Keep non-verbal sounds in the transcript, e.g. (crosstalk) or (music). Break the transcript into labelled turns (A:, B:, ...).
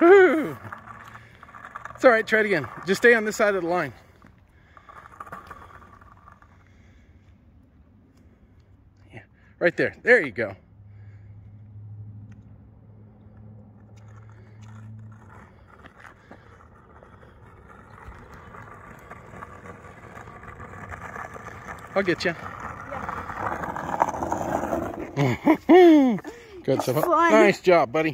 A: It's all right, try it again. Just stay on this side of the line. Yeah, right there. There you go. I'll get you.
B: Yeah. (laughs)
A: Good. So, nice job, buddy.